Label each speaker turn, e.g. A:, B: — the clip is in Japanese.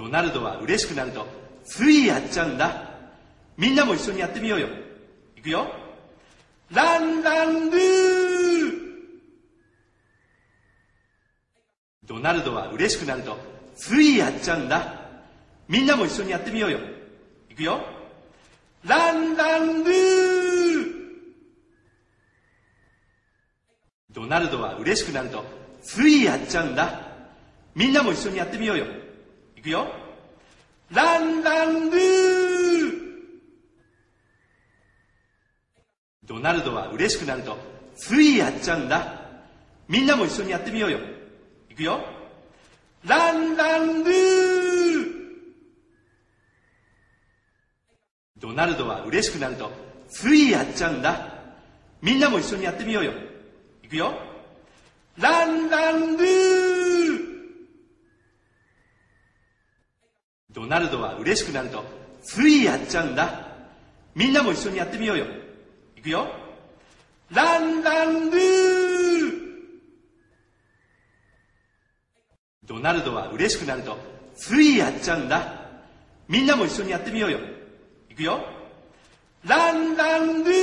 A: ドナルドは嬉しくなるとついやっちゃうんだ。みんなも一緒にやってみようよ。いくよ。ランランルー。ドナルドは嬉しくなるとついやっちゃうんだ。みんなも一緒にやってみようよ。いくよ。ランランルー。ドナルドは嬉しくなるとついやっちゃうんだ。みんなも一緒にやってみようよ。いくよ。ランランルー。ドナルドは嬉しくなるとついやっちゃうんだ。みんなも一緒にやってみようよ。いくよ。ランランルー。ドナルドは嬉しくなるとついやっちゃうんだ。みんなも一緒にやってみようよ。いくよ。ランランルー。ドナルドは嬉しくなるとついやっちゃうんだ。みんなも一緒にやってみようよ。いくよ。ランランルー。ドナルドは嬉しくなるとついやっちゃうんだ。みんなも一緒にやってみようよ。いくよ。ランランルー。